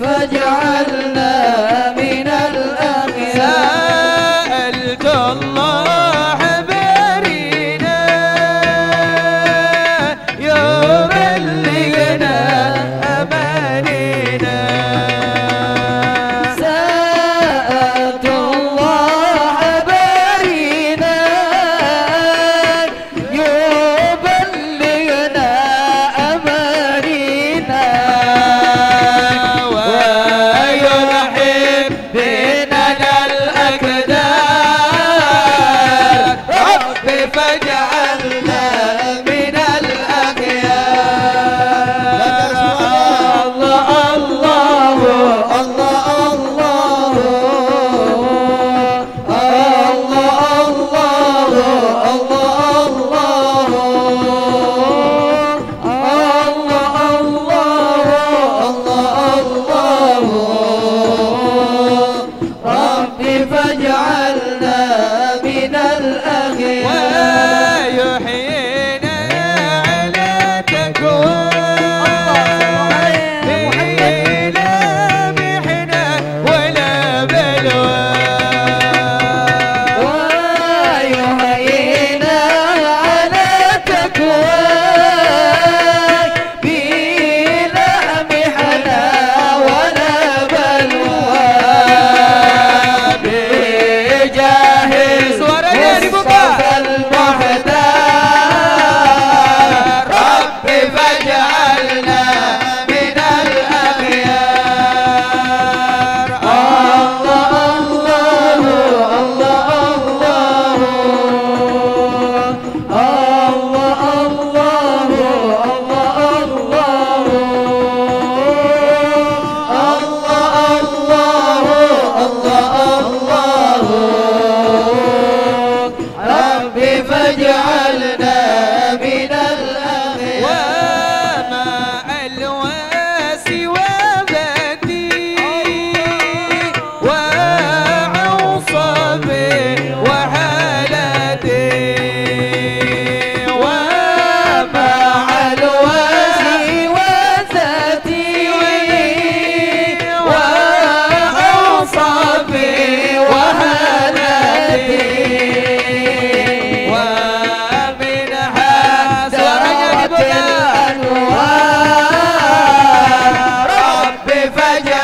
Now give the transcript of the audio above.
فاجعل Amen. playa.